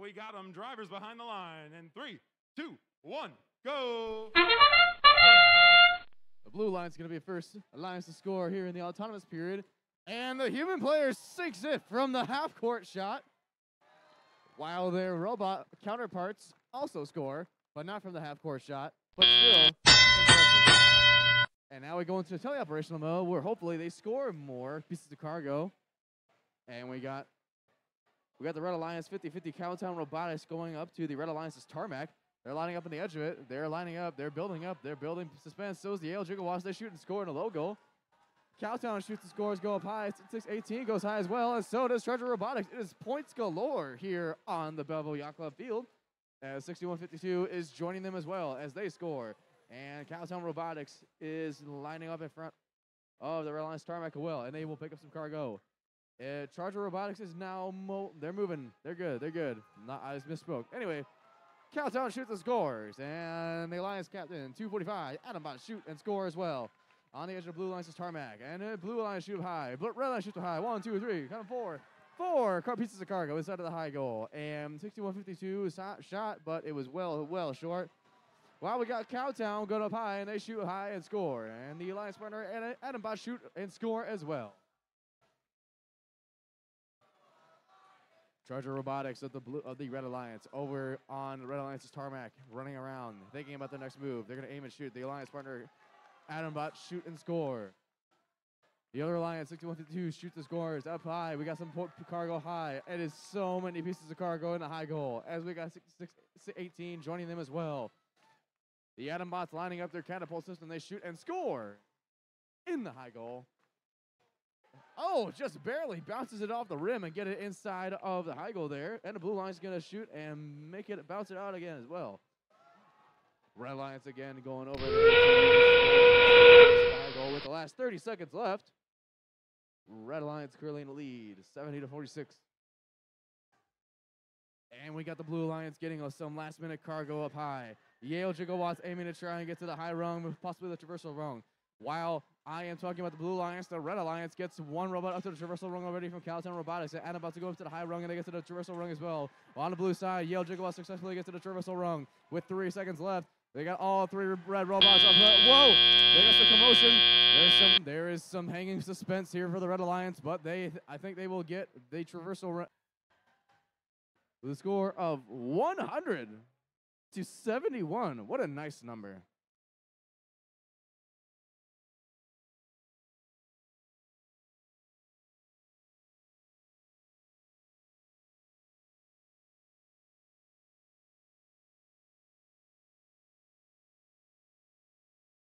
We got them drivers behind the line. And three, two, one, go. The blue line's going to be first alliance to score here in the autonomous period. And the human player sinks it from the half court shot. While their robot counterparts also score, but not from the half court shot, but still. And now we go into teleoperational mode where hopefully they score more pieces of cargo. And we got we got the Red Alliance 50-50 Cowtown Robotics going up to the Red Alliance's tarmac. They're lining up on the edge of it. They're lining up. They're building up. They're building suspense. So is the Yale Gigawatts. They shoot and score in a low goal. Cowtown shoots and scores, go up high. 618 goes high as well, and so does Treasure Robotics. It is points galore here on the Belleville Yacht Club field. As 6152 is joining them as well as they score. And Cowtown Robotics is lining up in front of the Red Alliance tarmac as well, and they will pick up some cargo. Uh, Charger Robotics is now mo- they're moving. They're good. They're good. Not I just misspoke. Anyway, Cowtown shoots and scores, and the Alliance captain 245 AdamBot shoot and score as well. On the edge of the Blue Alliance's tarmac, and uh, Blue Alliance shoot high, but Red Alliance shoots high. One, two, three, kind of four, four car pieces of cargo inside of the high goal, and 6152 shot, but it was well, well short. Well, we got Cowtown going up high, and they shoot high and score, and the Alliance partner AdamBot shoot and score as well. Charger Robotics of the blue of the Red Alliance over on Red Alliance's tarmac, running around, thinking about their next move. They're gonna aim and shoot. The Alliance partner, AdamBot, shoot and score. The other Alliance, 6152, shoots and scores up high. We got some cargo high. It is so many pieces of cargo in the high goal. As we got 18 joining them as well. The AdamBots lining up their catapult system. They shoot and score in the high goal. Oh, just barely bounces it off the rim and get it inside of the high goal there. And the blue line's going to shoot and make it bounce it out again as well. Red Alliance again going over the high goal with the last 30 seconds left. Red currently in the lead, 70 to 46. And we got the Blue Alliance getting us some last minute cargo up high. Yale Gigawatts aiming to try and get to the high rung, possibly the traversal rung. While I am talking about the Blue Alliance, the Red Alliance gets one robot up to the traversal rung already from Cowtown Robotics, and about to go up to the high rung, and they get to the traversal rung as well. On the blue side, Yale Gigawatts successfully gets to the traversal rung with three seconds left. They got all three red robots up. Whoa! They got some commotion. There's some. There is some hanging suspense here for the Red Alliance, but they, I think, they will get the traversal a score of 100 to 71. What a nice number.